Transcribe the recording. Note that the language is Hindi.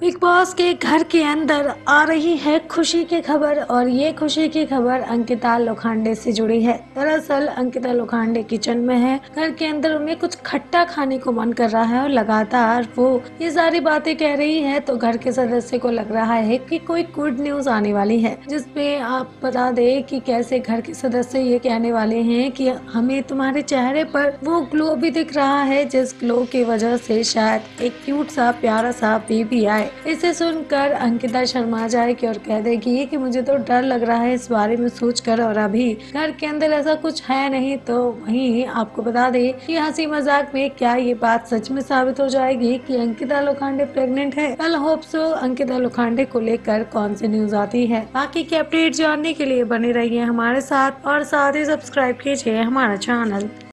बिग बॉस के घर के अंदर आ रही है खुशी की खबर और ये खुशी की खबर अंकिता लोखांडे से जुड़ी है। दरअसल, अंकिता लोखांडे किचन में है। घर के अंदर उन्हें कुछ खट्टा खाने को मन कर रहा है और लगातार वो ये सारी बातें कह रही है तो घर के सदस्य को लग रहा है कि कोई गुड न्यूज़ आने वाली है, जिसपे आप बता दे कि कैसे घर के सदस्य ये कहने वाले है की हमें तुम्हारे चेहरे पर वो ग्लो भी दिख रहा है, जिस ग्लो की वजह से शायद एक क्यूट सा, प्यारा सा बेबी आए। इसे सुनकर अंकिता शर्मा जाएगी और कह देगी कि मुझे तो डर लग रहा है इस बारे में सोचकर और अभी घर के अंदर ऐसा कुछ है नहीं तो वहीं आपको बता दे कि हँसी मज़ाक में क्या ये बात सच में साबित हो जाएगी कि अंकिता लोखंडे प्रेग्नेंट है। कल होप सो अंकिता लोखंडे को लेकर कौन सी न्यूज़ आती है। बाकी के अपडेट जानने के लिए बने रहिए हमारे साथ और साथ ही सब्सक्राइब कीजिए हमारा चैनल।